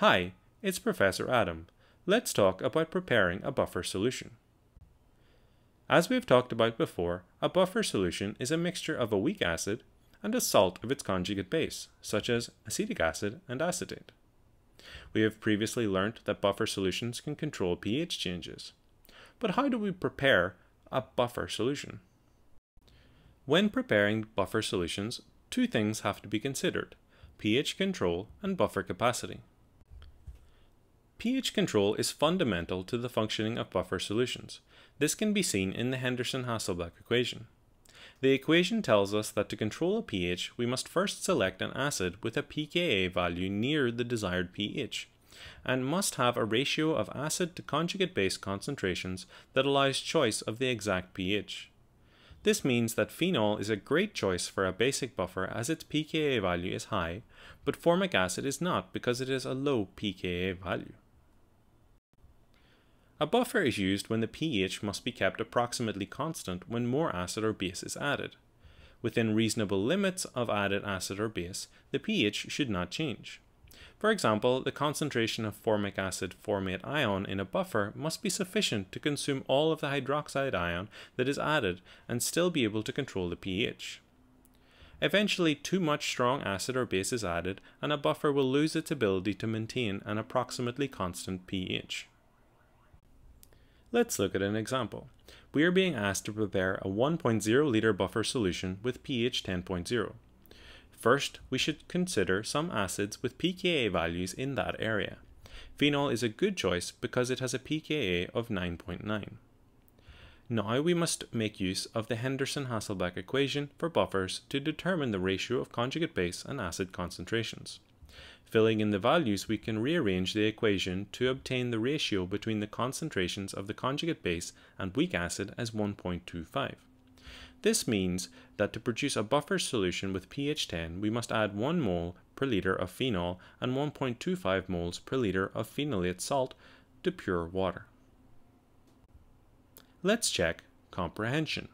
Hi, it's Professor Adam. Let's talk about preparing a buffer solution. As we've talked about before, a buffer solution is a mixture of a weak acid and a salt of its conjugate base, such as acetic acid and acetate. We have previously learnt that buffer solutions can control pH changes. But how do we prepare a buffer solution? When preparing buffer solutions, two things have to be considered, pH control and buffer capacity pH control is fundamental to the functioning of buffer solutions. This can be seen in the Henderson-Hasselbalch equation. The equation tells us that to control a pH, we must first select an acid with a pKa value near the desired pH, and must have a ratio of acid to conjugate base concentrations that allows choice of the exact pH. This means that phenol is a great choice for a basic buffer as its pKa value is high, but formic acid is not because it has a low pKa value. A buffer is used when the pH must be kept approximately constant when more acid or base is added. Within reasonable limits of added acid or base, the pH should not change. For example, the concentration of formic acid formate ion in a buffer must be sufficient to consume all of the hydroxide ion that is added and still be able to control the pH. Eventually, too much strong acid or base is added and a buffer will lose its ability to maintain an approximately constant pH. Let's look at an example. We are being asked to prepare a 1.0 liter buffer solution with pH 10.0. First, we should consider some acids with pKa values in that area. Phenol is a good choice because it has a pKa of 9.9. Now we must make use of the Henderson-Hasselbalch equation for buffers to determine the ratio of conjugate base and acid concentrations. Filling in the values, we can rearrange the equation to obtain the ratio between the concentrations of the conjugate base and weak acid as 1.25. This means that to produce a buffer solution with pH 10, we must add 1 mole per liter of phenol and 1.25 moles per liter of phenolate salt to pure water. Let's check comprehension.